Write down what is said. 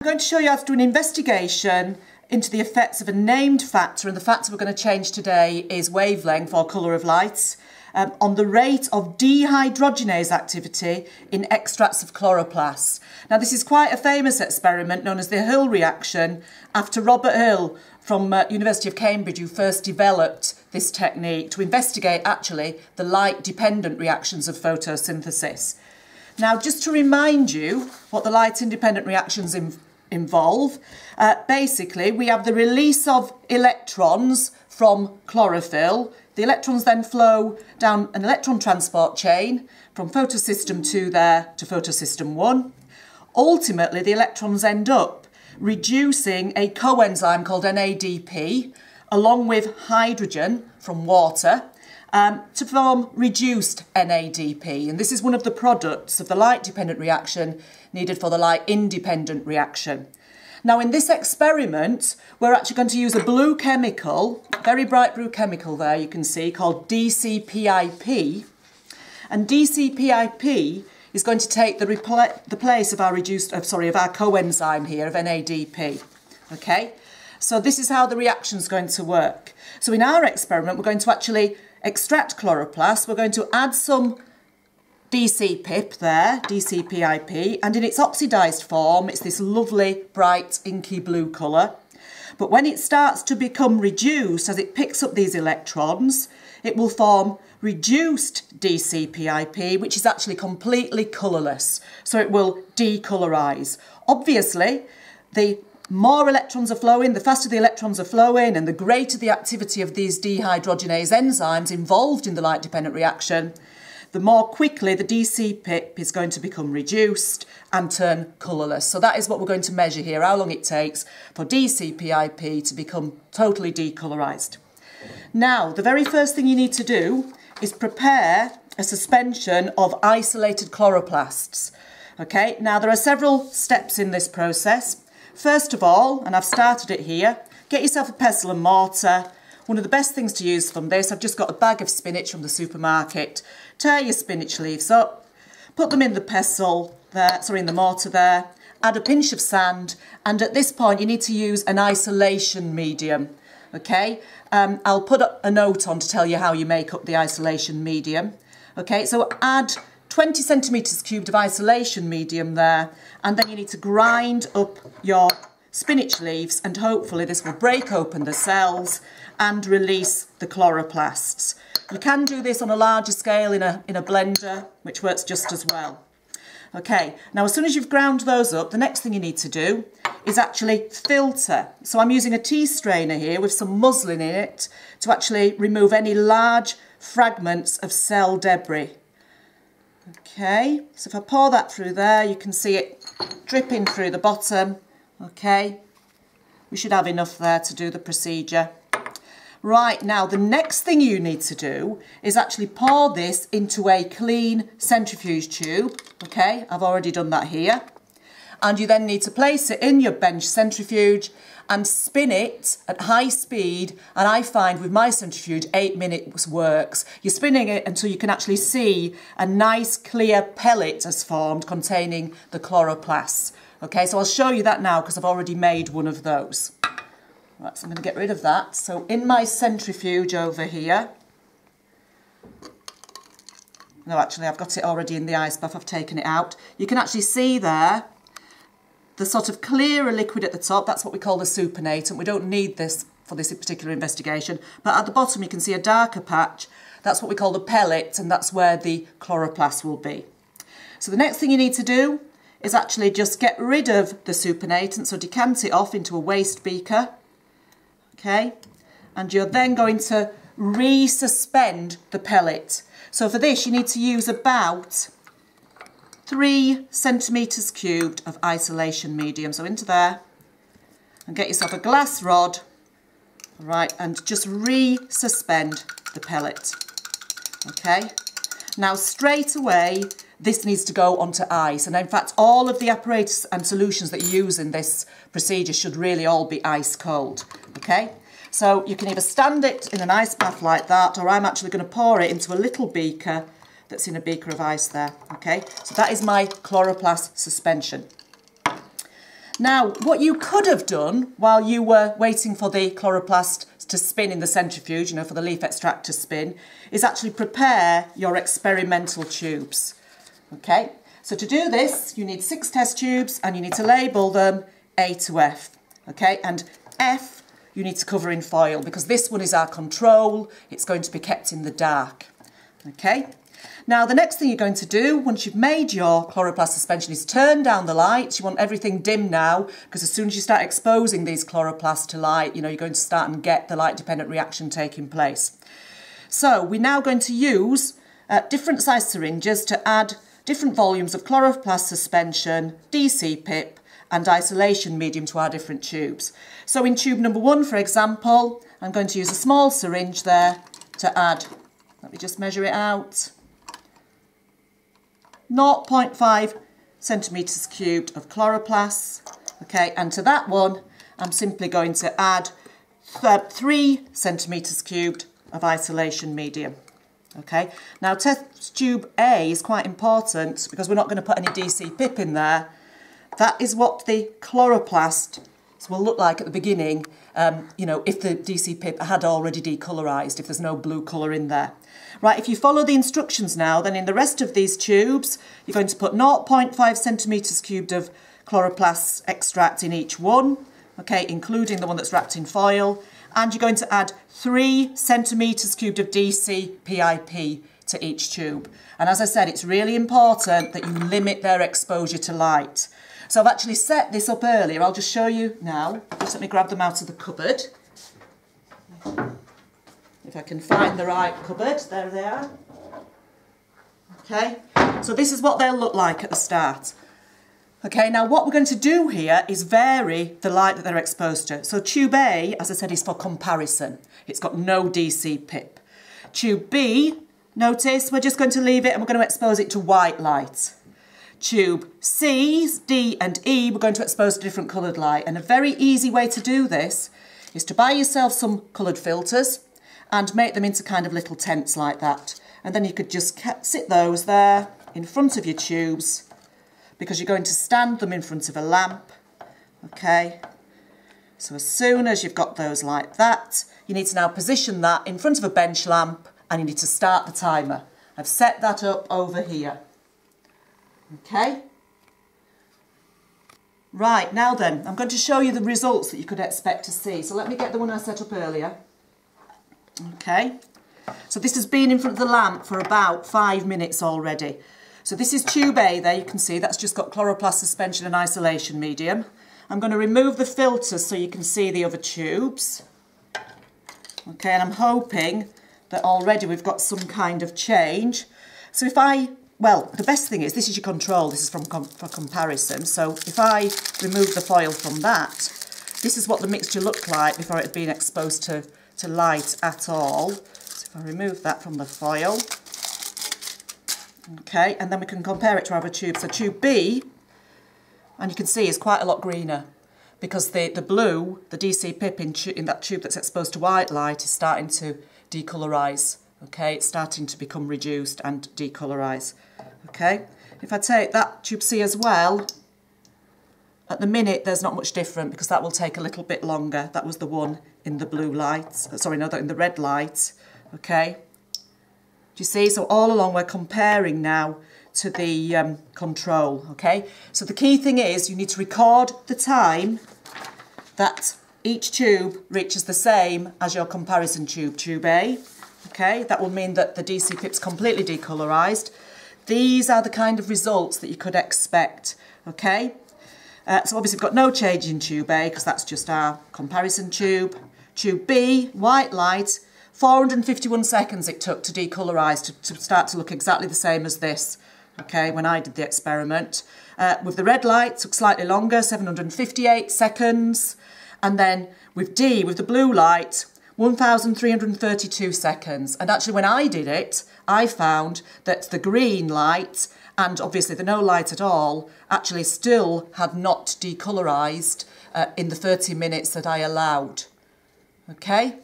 I'm going to show you how to do an investigation into the effects of a named factor, and the factor we're going to change today is wavelength or colour of light, um, on the rate of dehydrogenase activity in extracts of chloroplasts. Now, this is quite a famous experiment known as the Hill reaction after Robert Hill from uh, University of Cambridge who first developed this technique to investigate actually the light-dependent reactions of photosynthesis. Now, just to remind you what the light-independent reactions in involve. Uh, basically, we have the release of electrons from chlorophyll. The electrons then flow down an electron transport chain from photosystem 2 there to photosystem 1. Ultimately, the electrons end up reducing a coenzyme called NADP along with hydrogen from water um, to form reduced NADP. And this is one of the products of the light-dependent reaction needed for the light-independent reaction. Now, in this experiment, we're actually going to use a blue chemical, very bright blue chemical there, you can see, called DCPIP. And DCPIP is going to take the, the place of our reduced, uh, sorry, of our coenzyme here, of NADP. Okay? So this is how the reaction is going to work. So in our experiment, we're going to actually extract chloroplast. We're going to add some DCPIP there, DCPIP, and in its oxidised form, it's this lovely, bright, inky blue colour. But when it starts to become reduced, as it picks up these electrons, it will form reduced DCPIP, which is actually completely colourless. So it will decolorise. Obviously, the more electrons are flowing, the faster the electrons are flowing, and the greater the activity of these dehydrogenase enzymes involved in the light-dependent reaction, the more quickly the DCPIP is going to become reduced and turn colourless. So that is what we're going to measure here, how long it takes for DCPIP to become totally decolorised. Now, the very first thing you need to do is prepare a suspension of isolated chloroplasts. Okay, now there are several steps in this process. First of all, and I've started it here, get yourself a pestle and mortar. One of the best things to use from this, I've just got a bag of spinach from the supermarket. Tear your spinach leaves up, put them in the pestle there, sorry, in the mortar there, add a pinch of sand, and at this point you need to use an isolation medium, okay? Um, I'll put a note on to tell you how you make up the isolation medium. Okay, so add 20 centimetres cubed of isolation medium there and then you need to grind up your spinach leaves and hopefully this will break open the cells and release the chloroplasts. You can do this on a larger scale in a, in a blender which works just as well. Okay, now as soon as you've ground those up, the next thing you need to do is actually filter. So I'm using a tea strainer here with some muslin in it to actually remove any large fragments of cell debris. Okay, so if I pour that through there, you can see it dripping through the bottom. Okay, we should have enough there to do the procedure. Right, now the next thing you need to do is actually pour this into a clean centrifuge tube. Okay, I've already done that here. And you then need to place it in your bench centrifuge and spin it at high speed. And I find with my centrifuge, eight minutes works. You're spinning it until you can actually see a nice clear pellet has formed containing the chloroplasts. Okay, so I'll show you that now because I've already made one of those. Right, so I'm going to get rid of that. So in my centrifuge over here, no, actually, I've got it already in the ice bath. I've taken it out. You can actually see there the sort of clearer liquid at the top, that's what we call the supernatant. We don't need this for this particular investigation. But at the bottom you can see a darker patch. That's what we call the pellet and that's where the chloroplast will be. So the next thing you need to do is actually just get rid of the supernatant, so decant it off into a waste beaker. Okay, and you're then going to resuspend the pellet. So for this you need to use about three centimetres cubed of isolation medium. So into there and get yourself a glass rod, right, and just resuspend the pellet. Okay. Now straight away, this needs to go onto ice. And in fact, all of the apparatus and solutions that you use in this procedure should really all be ice cold. Okay. So you can either stand it in an ice bath like that, or I'm actually going to pour it into a little beaker that's in a beaker of ice there, okay? So that is my chloroplast suspension. Now, what you could have done while you were waiting for the chloroplast to spin in the centrifuge, you know, for the leaf extract to spin, is actually prepare your experimental tubes. Okay, so to do this, you need six test tubes and you need to label them A to F. Okay, and F you need to cover in foil because this one is our control. It's going to be kept in the dark. Okay, now, the next thing you're going to do once you've made your chloroplast suspension is turn down the light. You want everything dim now because as soon as you start exposing these chloroplasts to light, you know, you're going to start and get the light dependent reaction taking place. So we're now going to use uh, different size syringes to add different volumes of chloroplast suspension, DC pip and isolation medium to our different tubes. So in tube number one, for example, I'm going to use a small syringe there to add, let me just measure it out, 0.5 centimetres cubed of chloroplasts. Okay, and to that one, I'm simply going to add th 3 centimetres cubed of isolation medium. Okay, now test tube A is quite important because we're not going to put any DC pip in there. That is what the chloroplast will look like at the beginning, um, you know, if the DC pip had already decolorised, if there's no blue colour in there. Right, if you follow the instructions now, then in the rest of these tubes, you're going to put 0.5 centimetres cubed of chloroplast extract in each one, okay, including the one that's wrapped in foil, and you're going to add 3 centimetres cubed of DC PIP to each tube. And as I said, it's really important that you limit their exposure to light. So I've actually set this up earlier. I'll just show you now. Just let me grab them out of the cupboard. If I can find the right cupboard, there they are. Okay, so this is what they'll look like at the start. Okay, now what we're going to do here is vary the light that they're exposed to. So tube A, as I said, is for comparison. It's got no DC pip. Tube B, notice we're just going to leave it and we're going to expose it to white light. Tube C, D and E, we're going to expose to different coloured light. And a very easy way to do this is to buy yourself some coloured filters and make them into kind of little tents like that. And then you could just sit those there in front of your tubes because you're going to stand them in front of a lamp. Okay. So as soon as you've got those like that, you need to now position that in front of a bench lamp and you need to start the timer. I've set that up over here. Okay. Right, now then, I'm going to show you the results that you could expect to see. So let me get the one I set up earlier. Okay, so this has been in front of the lamp for about five minutes already. So this is tube A there, you can see that's just got chloroplast suspension and isolation medium. I'm going to remove the filters so you can see the other tubes. Okay, and I'm hoping that already we've got some kind of change. So if I, well, the best thing is, this is your control, this is from com for comparison. So if I remove the foil from that, this is what the mixture looked like before it had been exposed to to light at all. So if I remove that from the foil, okay, and then we can compare it to our other tube. So tube B, and you can see is quite a lot greener because the, the blue, the DC pip in, in that tube that's exposed to white light is starting to decolorise. Okay, it's starting to become reduced and decolorize. Okay, if I take that tube C as well, at the minute, there's not much different because that will take a little bit longer. That was the one in the blue light. Sorry, no, that in the red light. Okay. Do you see? So all along we're comparing now to the um, control. Okay. So the key thing is you need to record the time that each tube reaches the same as your comparison tube, tube A. Okay. That will mean that the DC pip's completely decolorized. These are the kind of results that you could expect. Okay. Uh, so obviously we've got no change in tube A because that's just our comparison tube. Tube B, white light, 451 seconds it took to decolorize to, to start to look exactly the same as this, okay, when I did the experiment. Uh, with the red light, took slightly longer, 758 seconds. And then with D, with the blue light, 1,332 seconds. And actually when I did it, I found that the green light and obviously the no light at all actually still had not decolorised uh, in the 30 minutes that I allowed. Okay?